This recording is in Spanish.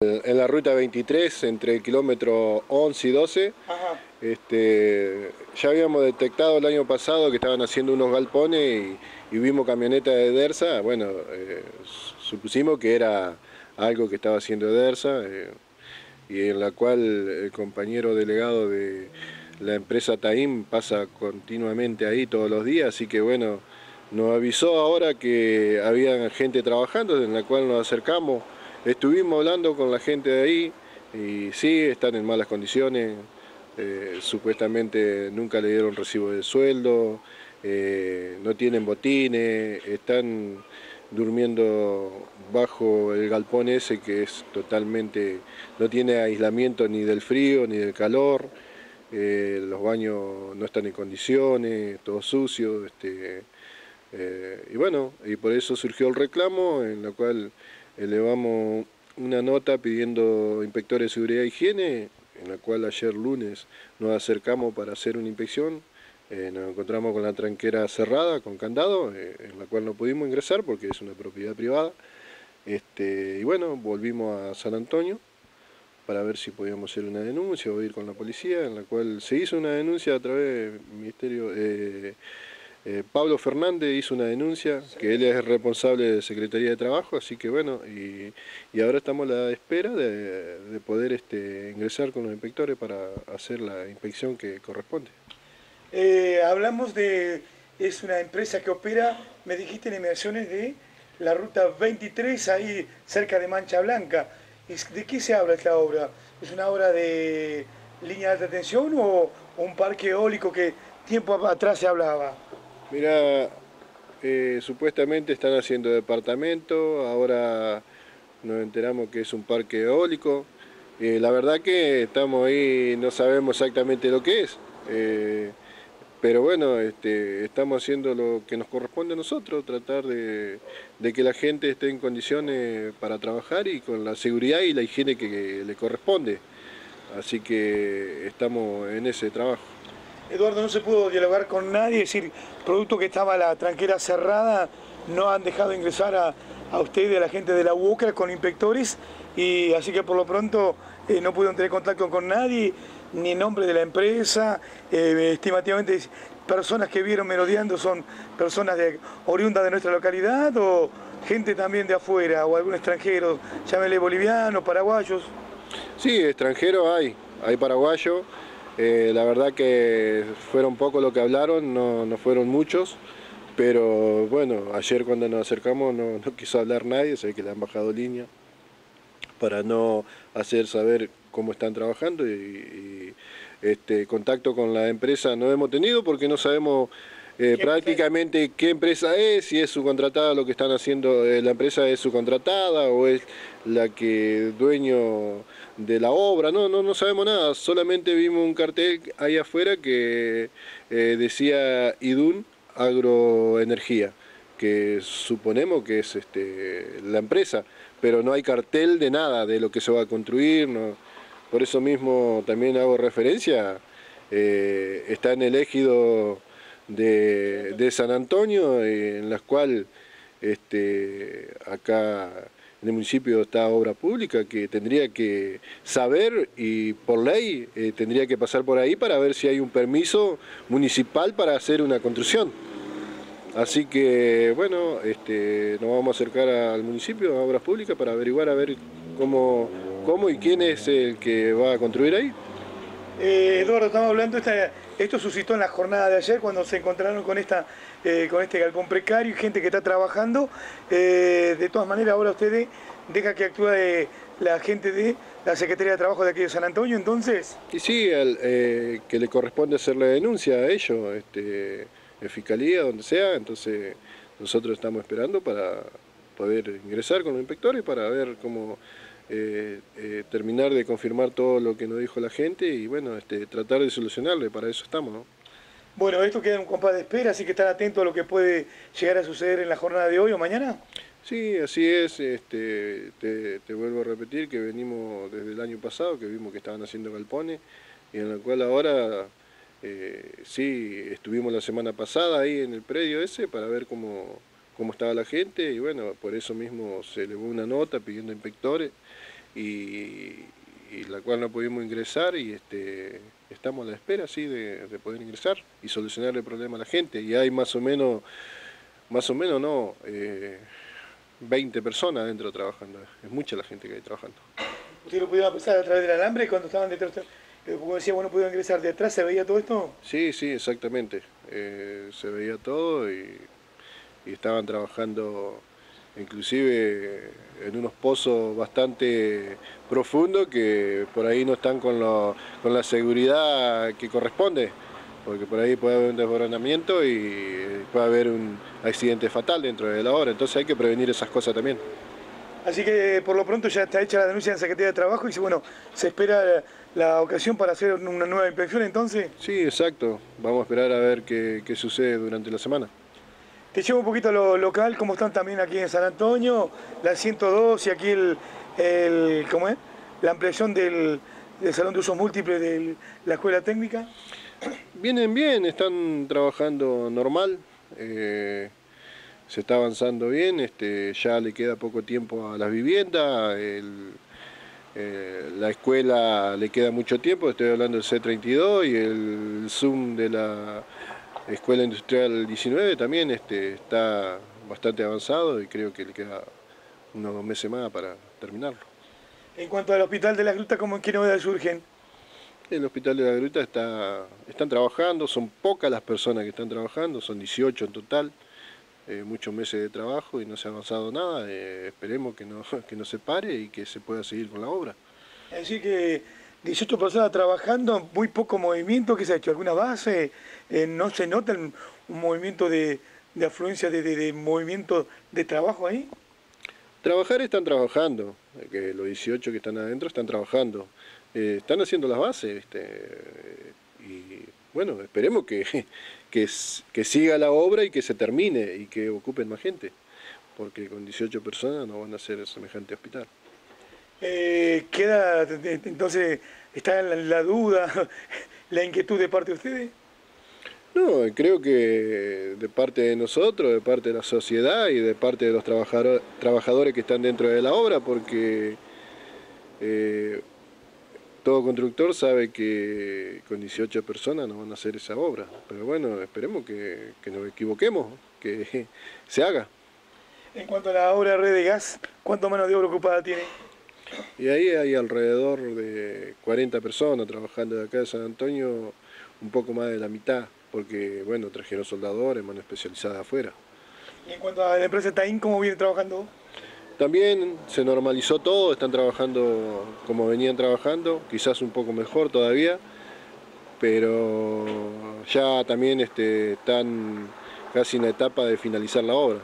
En la ruta 23, entre el kilómetro 11 y 12, este, ya habíamos detectado el año pasado que estaban haciendo unos galpones y, vimos camionetas de DERSA. Bueno, eh, supusimos que era algo que estaba haciendo DERSA eh, y en la cual el compañero delegado de la empresa Taim pasa continuamente ahí todos los días, así que bueno, nos avisó ahora que había gente trabajando, en la cual nos acercamos. Estuvimos hablando con la gente de ahí y sí, están en malas condiciones, eh, supuestamente nunca le dieron recibo de sueldo, eh, no tienen botines, están durmiendo bajo el galpón ese que es totalmente, no tiene aislamiento ni del frío ni del calor, eh, los baños no están en condiciones, todo sucio, este, y bueno, y por eso surgió el reclamo en la cual elevamos una nota pidiendo inspectores de seguridad e higiene, en la cual ayer lunes nos acercamos para hacer una inspección. Eh, nos encontramos con la tranquera cerrada, con candado, eh, en la cual no pudimos ingresar porque es una propiedad privada. Este, y bueno, volvimos a San Antonio para ver si podíamos hacer una denuncia o ir con la policía, en la cual se hizo una denuncia a través del Ministerio... Eh, eh, Pablo Fernández hizo una denuncia, que él es responsable de Secretaría de Trabajo, así que bueno, y, ahora estamos a la espera de, poder este, ingresar con los inspectores para hacer la inspección que corresponde. Eh, hablamos de, es una empresa que opera, me dijiste en de la ruta 23, ahí cerca de Mancha Blanca. ¿De qué se habla esta obra? ¿Es una obra de línea de alta o un parque eólico que tiempo atrás se hablaba? Mira, eh, supuestamente están haciendo departamento, ahora nos enteramos que es un parque eólico. Eh, la verdad que estamos ahí, no sabemos exactamente lo que es, eh, pero bueno, este, estamos haciendo lo que nos corresponde a nosotros, tratar de, de, que la gente esté en condiciones para trabajar y con la seguridad y la higiene que le corresponde. Así que estamos en ese trabajo. Eduardo, no se pudo dialogar con nadie, es decir, producto que estaba la tranquera cerrada, no han dejado ingresar a, a usted y a la gente de la UOCRA con inspectores, y así que por lo pronto eh, no pudieron tener contacto con nadie, ni nombre de la empresa, eh, estimativamente personas que vieron merodeando son personas de, oriundas de nuestra localidad o gente también de afuera o algún extranjero, llámele bolivianos, paraguayos. Sí, extranjeros hay, hay paraguayos. Eh, la verdad que fueron poco lo que hablaron, no, fueron muchos, pero bueno, ayer cuando nos acercamos no, quiso hablar nadie, sé que le han bajado línea para no hacer saber cómo están trabajando y, este contacto con la empresa no hemos tenido porque no sabemos eh, prácticamente qué empresa es, si es subcontratada lo que están haciendo, eh, la empresa es subcontratada o es la que dueño de la obra, no, no, no sabemos nada, solamente vimos un cartel ahí afuera que eh, decía IDUN Agroenergía, que suponemos que es este, la empresa, pero no hay cartel de nada, de lo que se va a construir, no. por eso mismo también hago referencia, eh, está en el ejido de, de San Antonio, en la cual este, acá en el municipio está obra pública que tendría que saber y por ley eh, tendría que pasar por ahí para ver si hay un permiso municipal para hacer una construcción. Así que bueno, este, nos vamos a acercar al municipio, a obras públicas, para averiguar a ver cómo, cómo y quién es el que va a construir ahí. Eh, Eduardo, estamos hablando, esto suscitó en la jornada de ayer cuando se encontraron con, esta, eh, con este galpón precario y gente que está trabajando. Eh, de todas maneras, ahora ustedes deja que actúe la gente de la Secretaría de Trabajo de aquí de San Antonio, entonces. Y sí, que le corresponde hacer la denuncia a ellos, este, en fiscalía, donde sea, entonces nosotros estamos esperando para poder ingresar con los inspectores para ver cómo eh, eh, terminar de confirmar todo lo que nos dijo la gente y bueno, este, tratar de solucionarle, para eso estamos. ¿no? Bueno, esto queda en un compás de espera, así que estar atento a lo que puede llegar a suceder en la jornada de hoy o mañana. Sí, así es, este, te, vuelvo a repetir que venimos desde el año pasado, que vimos que estaban haciendo galpones, y en la cual ahora eh, sí, estuvimos la semana pasada ahí en el predio ese para ver cómo, cómo estaba la gente, y bueno, por eso mismo se elevó una nota pidiendo inspectores, y, la cual no pudimos ingresar y este, estamos a la espera sí, de, poder ingresar y solucionar el problema a la gente. Y hay más o menos, más o menos no, 20 eh, personas dentro trabajando, es mucha la gente que hay trabajando. ¿Usted lo pudieron pasar a través del alambre cuando estaban detrás? Eh, como decía, bueno, pudieron ingresar de atrás, ¿se veía todo esto? Sí, sí, exactamente. Eh, se veía todo y, y estaban trabajando inclusive en unos pozos bastante profundos que por ahí no están con, con la seguridad que corresponde, porque por ahí puede haber un desboronamiento y puede haber un accidente fatal dentro de la obra, entonces hay que prevenir esas cosas también. Así que por lo pronto ya está hecha la denuncia en la Secretaría de Trabajo y bueno, se espera la ocasión para hacer una nueva inspección entonces. Sí, exacto. Vamos a esperar a ver qué, qué sucede durante la semana. Te un poquito a lo local, cómo están también aquí en San Antonio, la 102 y aquí el, el ¿cómo es? la ampliación del, Salón de Usos Múltiples de la Escuela Técnica. Vienen bien, están trabajando normal, eh, se está avanzando bien, este, ya le queda poco tiempo a las viviendas, eh, la escuela le queda mucho tiempo, estoy hablando del C32 y el Zoom de la Escuela Industrial 19 también este, está bastante avanzado y creo que le queda unos dos meses más para terminarlo. En cuanto al Hospital de la Gruta, ¿cómo, ¿qué novedades surgen? El Hospital de la Gruta está, están trabajando, son pocas las personas que están trabajando, son 18 en total, eh, muchos meses de trabajo y no se ha avanzado nada, eh, esperemos que no, que no se pare y que se pueda seguir con la obra. Es decir que 18 personas trabajando, muy poco movimiento, ¿qué se ha hecho? ¿Alguna base? Eh, ¿No se nota un, movimiento de, afluencia, de, movimiento de trabajo ahí? Trabajar están trabajando, que los 18 que están adentro están trabajando, eh, están haciendo las bases, y bueno, esperemos que, que, que siga la obra y que se termine y que ocupen más gente, porque con 18 personas no van a hacer semejante hospital. Eh, queda, entonces, está la, duda, la inquietud de parte de ustedes. No, creo que de parte de nosotros, de parte de la sociedad y de parte de los trabajadores que están dentro de la obra, porque eh, todo constructor sabe que con 18 personas no van a hacer esa obra. Pero bueno, esperemos que, que nos equivoquemos, que se haga. En cuanto a la obra de red de gas, ¿cuánto mano de obra ocupada tiene? Y ahí hay alrededor de 40 personas trabajando de acá de San Antonio, un poco más de la mitad, porque bueno, trajeron soldadores, mano especializada afuera. ¿Y en cuanto a la empresa Taín, cómo viene trabajando? También se normalizó todo, están trabajando como venían trabajando, quizás un poco mejor todavía, pero ya también este, están casi en la etapa de finalizar la obra.